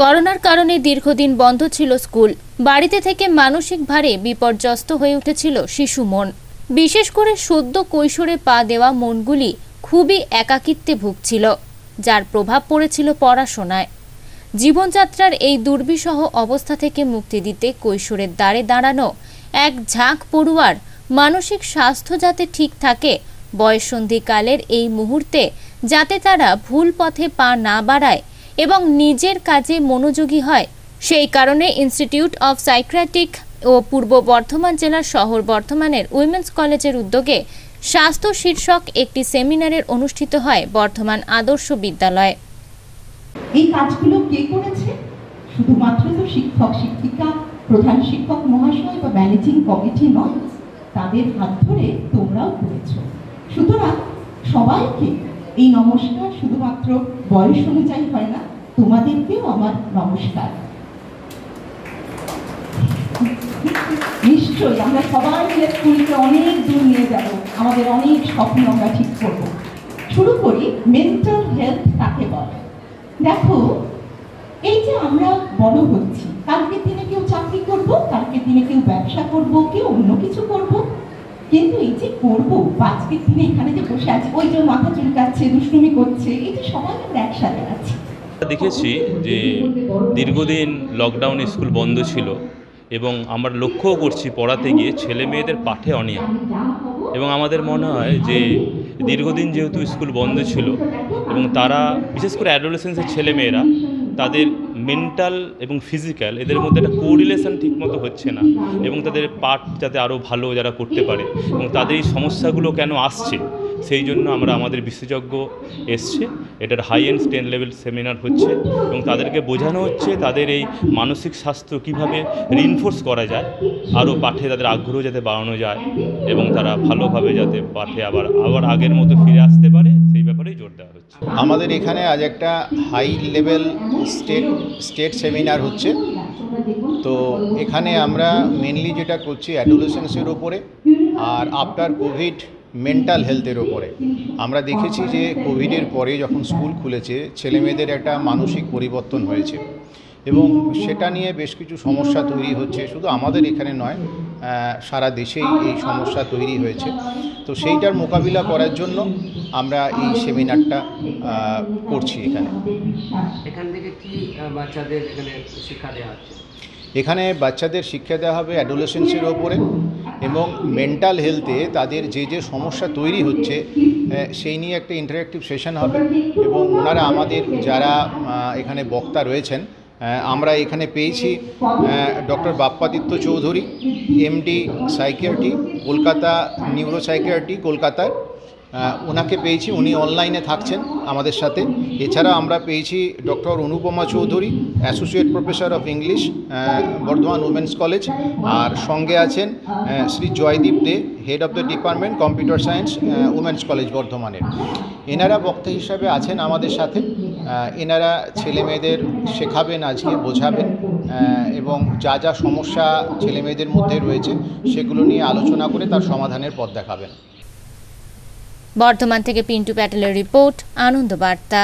করোনার কারণে দীর্ঘদিন বন্ধ ছিল স্কুল। বাড়িতে থেকে মানসিক ভারে বিপর্যস্ত হয়ে উঠেছিল শিশু মন। বিশেষ করে সদ্য কৈশোরে পা দেওয়া মনগুলি খুবই একাকিত্বে ভুগছিল, যার প্রভাব পড়েছিল পড়াশোনায়। জীবনযাত্রার এই দুর্বিষহ অবস্থা থেকে মুক্তি দিতে কৈশোরের দ্বারে দাঁড়ানো এক ঝাঁক পড়ুয়ার মানসিক স্বাস্থ্য যাতে ঠিক থাকে, বয়ঃসন্ধিকালের এই মুহূর্তে যাতে তারা ভুল পথে পা না বাড়ায় এবং নিজের কাজে মনোযোগী হয়। সেই কারণে ইনস্টিটিউট অফ সাইক্রাটিক ও পূর্ব বর্ধমান জেলার শহর বর্ধমানের উইমেন্স কলেজের উদ্যোগে স্বাস্থ্য শীর্ষক একটি সেমিনারের অনুষ্ঠিত হয় বর্ধমান আদর্শ বিদ্যালয়ে। এই কাজগুলো কে করেছে? শুধুমাত্র তো শিক্ষক, শিক্ষিকা, প্রধান শিক্ষক, মহাশয় বা ম্যানেজিং কমিটি নয়, তাদের হাত ধরে তোমরাও করেছ। সুতরাং সবাইকে এই নমস্কার শুধুমাত্র বয়স অনুযায়ী হয় না তোমাদেরকেও আমার নমস্কার। নিশ্চয়ই আমরা সবাই মিলে স্কুলকে অনেক দূর নিয়ে যাব, আমাদের অনেক স্বপ্ন আমরা ঠিক করব। শুরু করি মেন্টাল হেলথ কাকে বলে? দেখো, এই যে আমরা বড় হচ্ছি, কালকের দিনে কেউ চাকরি করব, কালকের দিনে কেউ ব্যবসা করব, কেউ অন্য কিছু করব। কিন্তু এই যে করব আজকের দিনে এখানে যে বসে আছি, ওই যে মাথা চুলকাচ্ছে, দুষ্টুমি করছে, এই যে সবাই আমরা একসাথে আছি। দেখেছি যে দীর্ঘদিন লকডাউনে স্কুল বন্ধ ছিল এবং আমরা লক্ষ্যও করছি পড়াতে গিয়ে ছেলে মেয়েদের পাঠে অনিয়া এবং আমাদের মনে হয় যে দীর্ঘদিন যেহেতু স্কুল বন্ধ ছিল এবং তারা, বিশেষ করে অ্যাডোলেসেন্সের ছেলে মেয়েরা, তাদের মেন্টাল এবং ফিজিক্যাল এদের মধ্যে একটা কোরিলেশন ঠিকমতো হচ্ছে না এবং তাদের পাঠ যাতে আরও ভালো যারা করতে পারে এবং তাদের এই সমস্যাগুলো কেন আসছে সেই জন্য আমরা আমাদের বিশেষজ্ঞ এসছে। এটার high and state level seminar হচ্ছে এবং তাদেরকে বোঝানো হচ্ছে তাদের এই মানসিক স্বাস্থ্য কীভাবে রিনফোর্স করা যায়, আরও পাঠে তাদের আগ্রহ যাতে বাড়ানো যায় এবং তারা ভালোভাবে যাতে পাঠে আবার আবার আগের মতো ফিরে আসতে পারে, সেই ব্যাপারেই জোর দেওয়া হচ্ছে। আমাদের এখানে আজ একটা high level state state seminar হচ্ছে। তো এখানে আমরা মেনলি যেটা করছি অ্যাডোলেসেন্সের ওপরে আর আফটার কোভিড মেন্টাল হেলথের ওপরে আমরা দেখেছি যে কোভিডের পরে যখন স্কুল খুলেছে ছেলেমেয়েদের একটা মানসিক পরিবর্তন হয়েছে। এবং সেটা নিয়ে বেশ কিছু সমস্যা তৈরি হচ্ছে। শুধু আমাদের এখানে নয় সারা দেশেই এই সমস্যা তৈরি হয়েছে। তো সেইটার মোকাবিলা করার জন্য আমরা এই সেমিনারটা করছি এখানে। এখান থেকে কি বাচ্চাদের এখানে শিক্ষা দেওয়া হচ্ছে? এখানে বাচ্চাদের শিক্ষা দেওয়া হবে অ্যাডোলেসেন্সের ওপরে এবং মেন্টাল হেলথে তাদের যে যে সমস্যা তৈরি হচ্ছে সেই নিয়ে একটা ইন্টারেক্টিভ সেশন হবে এবং ওনারা আমাদের যারা এখানে বক্তা রয়েছেন আমরা এখানে পেয়েছি doctor Bappaditya Chowdhury MD psychiatry Kolkata neuro psychiatry কলকাতায় আহ, ওনাকে পেয়েছি, উনি অনলাইনে থাকছেন আমাদের সাথে। এছাড়া আমরা পেয়েছি doctor Anupama Chowdhury associate professor of English Bardhaman women's college আর সঙ্গে আছেন Shri Joydeep Dey head of the department computer science women's college বর্ধমানের। এনারা বক্তা হিসাবে আছেন আমাদের সাথে। এনারা ছেলে মেয়েদের শেখাবেন, আজকে বোঝাবেন এবং যা যা সমস্যা ছেলে মেয়েদের মধ্যে রয়েছে, সেগুলো নিয়ে আলোচনা করে তার সমাধানের পথ দেখাবেন। বর্ধমান থেকে পিন্টু প্যাটেলের রিপোর্ট আনন্দ বার্তা।